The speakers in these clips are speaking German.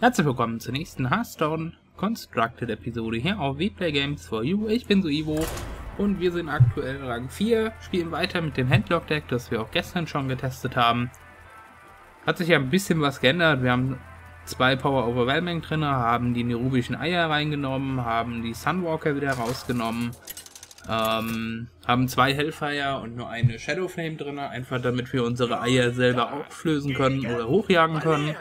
Herzlich willkommen zur nächsten Hearthstone Constructed Episode hier auf WePlay Games for You. Ich bin Suivo und wir sind aktuell Rang 4, spielen weiter mit dem Handlock Deck, das wir auch gestern schon getestet haben. Hat sich ja ein bisschen was geändert. Wir haben zwei Power Overwhelming drin, haben die nerubischen Eier reingenommen, haben die Sunwalker wieder rausgenommen, ähm, haben zwei Hellfire und nur eine Shadow Flame drin, einfach damit wir unsere Eier selber auflösen können oder hochjagen können.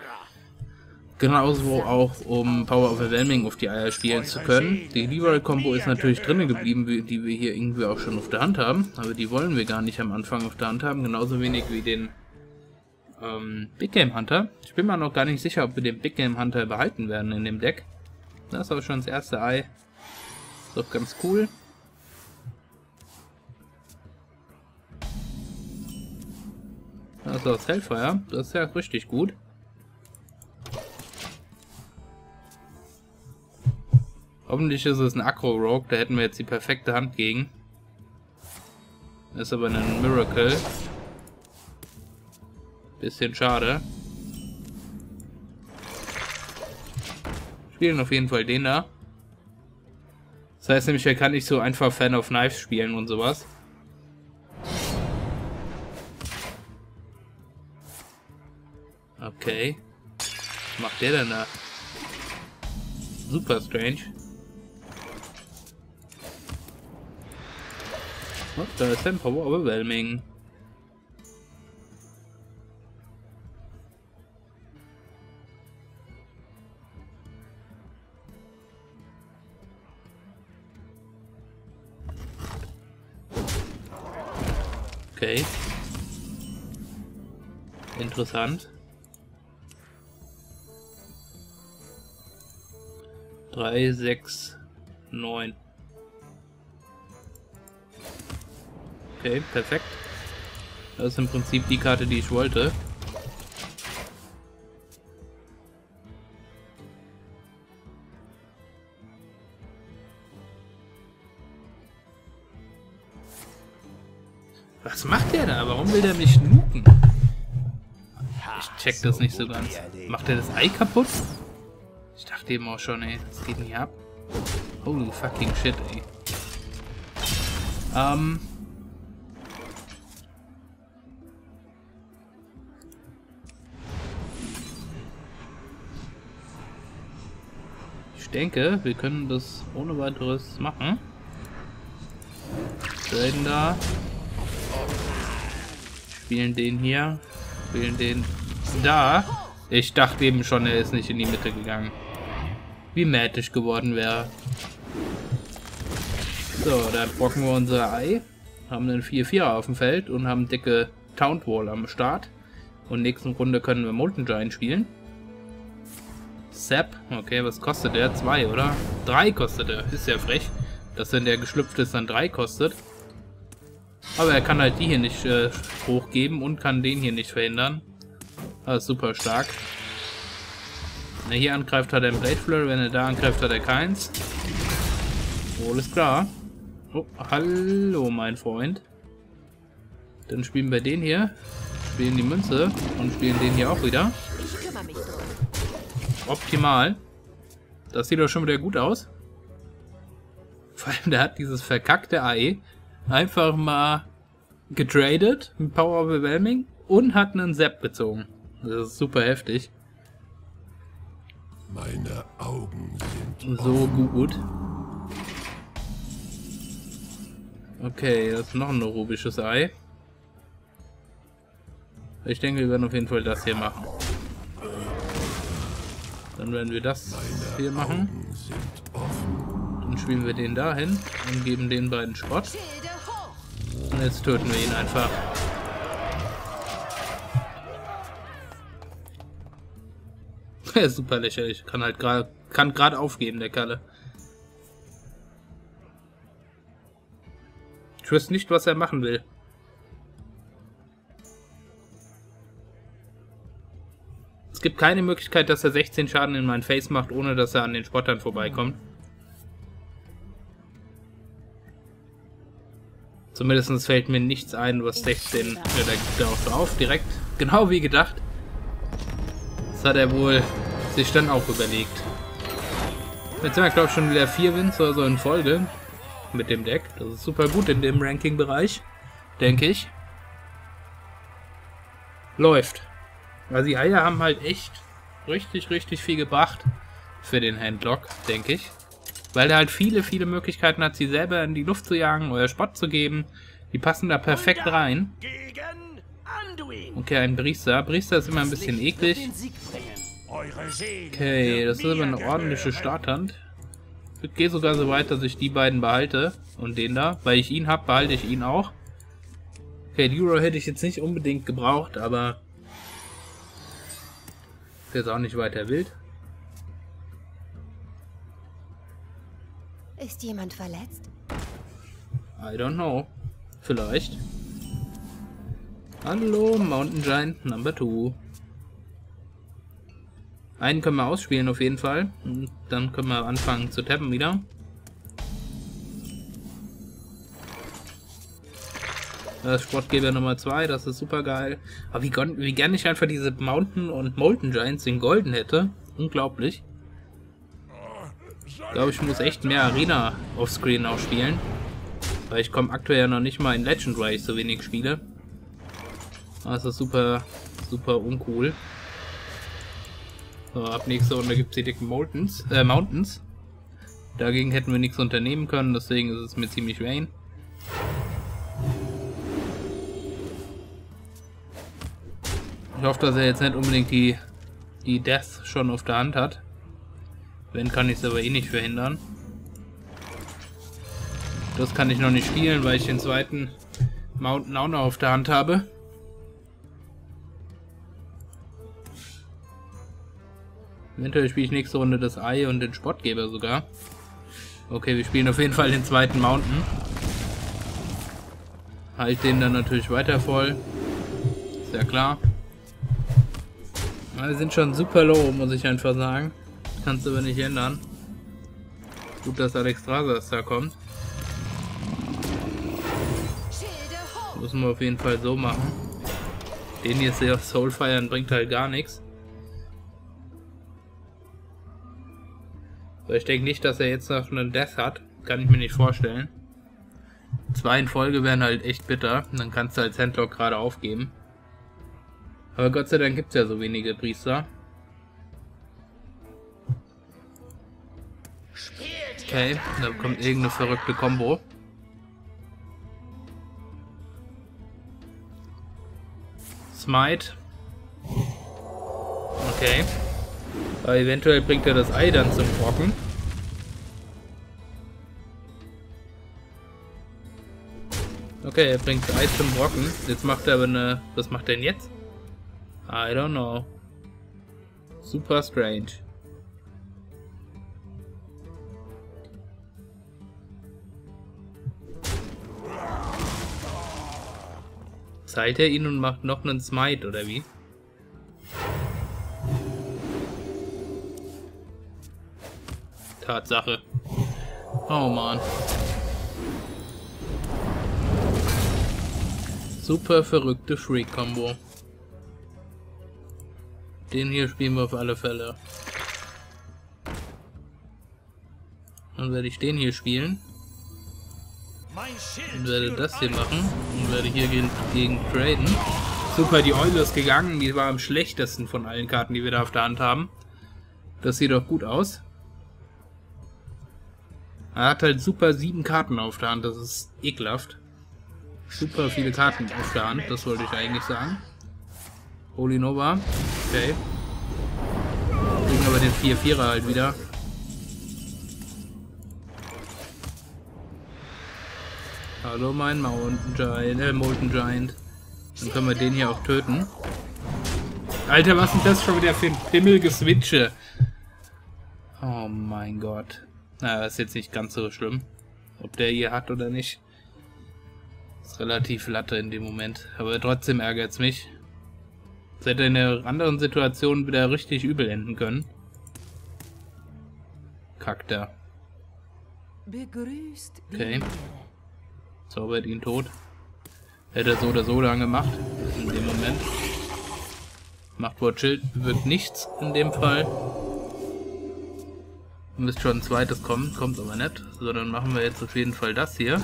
Genauso auch, um Power Overwhelming auf die Eier spielen zu können. Die Leroy-Kombo ist natürlich drinnen geblieben, die wir hier irgendwie auch schon auf der Hand haben. Aber die wollen wir gar nicht am Anfang auf der Hand haben. Genauso wenig wie den ähm, Big Game Hunter. Ich bin mir noch gar nicht sicher, ob wir den Big Game Hunter behalten werden in dem Deck. Das ist aber schon das erste Ei. Ist doch ganz cool. Das ist das Hellfire. Das ist ja richtig gut. Hoffentlich ist es ein Akro-Rogue, da hätten wir jetzt die perfekte Hand gegen. ist aber ein Miracle. Bisschen schade. Spielen auf jeden Fall den da. Das heißt nämlich, er kann nicht so einfach Fan of Knives spielen und sowas. Okay. Was macht der denn da? Super strange. Da ist ein Power Overwhelming. Okay. Interessant. Drei, sechs, neun. Okay, perfekt. Das ist im Prinzip die Karte, die ich wollte. Was macht der da? Warum will der mich nuken? Ich check das nicht so ganz. Macht er das Ei kaputt? Ich dachte eben auch schon, ey, das geht nicht ab. Holy fucking shit, ey. Ähm... Ich denke, wir können das ohne weiteres machen. Traden da. Spielen den hier. Spielen den da. Ich dachte eben schon, er ist nicht in die Mitte gegangen. Wie mätisch geworden wäre. So, dann brocken wir unser Ei. Haben einen 4-4 auf dem Feld und haben dicke Taunt Wall am Start. Und nächsten Runde können wir Molten Giant spielen. Sepp. Okay, was kostet der? Zwei, oder? Drei kostet er. Ist ja frech, dass wenn der geschlüpft ist, dann drei kostet. Aber er kann halt die hier nicht äh, hochgeben und kann den hier nicht verhindern. Das ist super stark. Wenn er hier angreift, hat er einen Blade Flurry. Wenn er da angreift, hat er keins. Alles klar. Oh, hallo, mein Freund. Dann spielen wir den hier. Spielen die Münze und spielen den hier auch wieder. Optimal. Das sieht doch schon wieder gut aus. Vor allem, der hat dieses verkackte AE einfach mal getradet mit Power Overwhelming und hat einen Sepp gezogen. Das ist super heftig. Meine Augen sind so gut. Okay, das ist noch ein rubisches Ei. Ich denke, wir werden auf jeden Fall das hier machen. Dann werden wir das hier machen. Dann spielen wir den dahin und geben den beiden Schrott. Und jetzt töten wir ihn einfach. Er ist super lächerlich. Kann halt gerade kann gerade aufgeben, der Kalle. Ich wüsste nicht, was er machen will. Es gibt keine Möglichkeit, dass er 16 Schaden in mein Face macht, ohne dass er an den Spottern vorbeikommt. Zumindest fällt mir nichts ein, was 16... Ja, da gibt er auch drauf, direkt. Genau wie gedacht. Das hat er wohl sich dann auch überlegt. Jetzt sind wir, glaube ich, schon wieder vier Wins oder so in Folge mit dem Deck. Das ist super gut in dem Ranking-Bereich, denke ich. Läuft. Also die Eier haben halt echt richtig, richtig viel gebracht für den Handlock, denke ich. Weil er halt viele, viele Möglichkeiten hat, sie selber in die Luft zu jagen oder Spott zu geben. Die passen da perfekt rein. Okay, ein Briester. Briester ist immer ein bisschen eklig. Okay, das ist aber eine ordentliche Starthand. Ich gehe sogar so weit, dass ich die beiden behalte. Und den da. Weil ich ihn habe, behalte ich ihn auch. Okay, Duro hätte ich jetzt nicht unbedingt gebraucht, aber... Ist jetzt auch nicht weiter wild. Ist jemand verletzt? I don't know. Vielleicht. Hallo, Mountain Giant Number 2. Einen können wir ausspielen auf jeden Fall. Und dann können wir anfangen zu tappen wieder. Das Sportgeber Nummer 2, das ist super geil. Aber wie, wie gerne ich einfach diese Mountain und Molten Giants in Golden hätte. Unglaublich. Ich glaube, ich muss echt mehr Arena offscreen auch spielen. Weil ich komme aktuell noch nicht mal in Legend, weil ich so wenig spiele. Das ist super, super uncool. So, ab nächster Runde gibt es die dicken Mountains, äh, Mountains. Dagegen hätten wir nichts unternehmen können, deswegen ist es mir ziemlich vain. Ich hoffe, dass er jetzt nicht unbedingt die, die Death schon auf der Hand hat. Wenn, kann ich es aber eh nicht verhindern. Das kann ich noch nicht spielen, weil ich den zweiten Mountain auch noch auf der Hand habe. Eventuell spiele ich nächste Runde das Ei und den Spottgeber sogar. Okay, wir spielen auf jeden Fall den zweiten Mountain. Halt den dann natürlich weiter voll. Ist ja klar. Wir sind schon super low, muss ich einfach sagen. Kannst du aber nicht ändern. Gut, dass Alexstrasas da kommt. Müssen wir auf jeden Fall so machen. Den hier sehr Soul feiern bringt halt gar nichts. ich denke nicht, dass er jetzt noch einen Death hat. Kann ich mir nicht vorstellen. Zwei in Folge wären halt echt bitter. Dann kannst du als Handlock gerade aufgeben. Aber Gott sei Dank gibt es ja so wenige Priester. Okay, da kommt irgendeine verrückte Combo. Smite. Okay. Aber eventuell bringt er das Ei dann zum Brocken. Okay, er bringt das Ei zum Brocken. Jetzt macht er aber eine... Was macht er denn jetzt? I don't know. Super strange. Zahlt er ihn und macht noch einen Smite, oder wie? Tatsache. Oh man. Super verrückte Freak-Kombo. Den hier spielen wir auf alle Fälle. Dann werde ich den hier spielen. Und werde das hier machen. Und werde hier gegen, gegen traden. Super, die Eule ist gegangen. Die war am schlechtesten von allen Karten, die wir da auf der Hand haben. Das sieht doch gut aus. Er hat halt super sieben Karten auf der Hand, das ist ekelhaft. Super viele Karten auf der Hand, das wollte ich eigentlich sagen. Holy Nova, okay. Kriegen aber den 4-4er halt wieder. Hallo mein Mountain Giant, äh, Molten Giant. Dann können wir den hier auch töten. Alter, was ist das schon wieder für ein Pimmelgeswitche? Oh mein Gott. Na, das ist jetzt nicht ganz so schlimm. Ob der hier hat oder nicht. Ist relativ latte in dem Moment. Aber trotzdem ärgert es mich. Hätte in einer anderen Situation wieder richtig übel enden können. Kackt er. Okay. Zaubert ihn tot. Hätte er so oder so dann gemacht. In dem Moment. Macht Wort Schild wird nichts in dem Fall. Müsste schon ein zweites kommen, kommt aber nicht. So, dann machen wir jetzt auf jeden Fall das hier.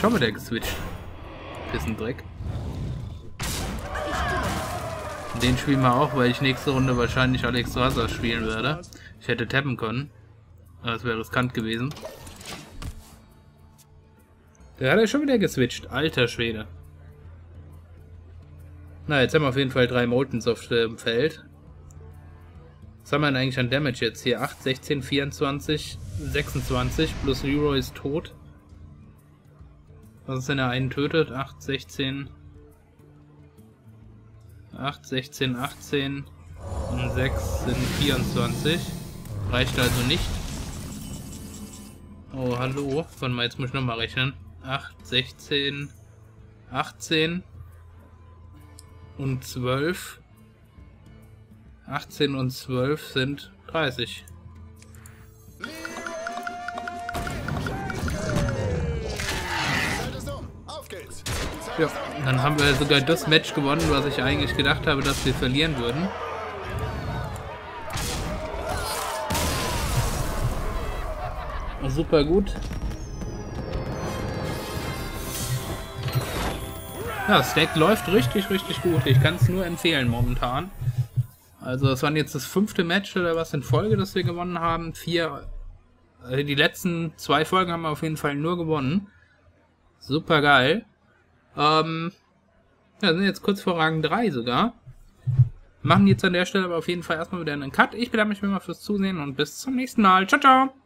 Schau mal, der geswitcht. Pissendreck. Den spielen wir auch, weil ich nächste Runde wahrscheinlich Alex Raza spielen werde. Ich hätte tappen können. Aber es wäre riskant gewesen. Der hat ja schon wieder geswitcht. Alter Schwede. Na, jetzt haben wir auf jeden Fall drei Moltons auf dem Feld. Was haben wir denn eigentlich an Damage jetzt hier? 8, 16, 24, 26 plus Leroy ist tot. Was ist, wenn er einen tötet? 8, 16, 8, 16, 18 und 6 sind 24. Reicht also nicht. Oh, hallo. Warte mal, jetzt muss ich nochmal rechnen. 8, 16, 18 und 12. 18 und 12 sind 30. Ja, dann haben wir sogar das Match gewonnen, was ich eigentlich gedacht habe, dass wir verlieren würden. Super gut. Ja, Stack läuft richtig, richtig gut. Ich kann es nur empfehlen momentan. Also es waren jetzt das fünfte Match oder was in Folge, das wir gewonnen haben. Vier, äh, die letzten zwei Folgen haben wir auf jeden Fall nur gewonnen. Super geil. Ähm, ja, sind jetzt kurz vor Rang 3 sogar. Machen jetzt an der Stelle aber auf jeden Fall erstmal wieder einen Cut. Ich bedanke mich immer fürs Zusehen und bis zum nächsten Mal. Ciao, ciao!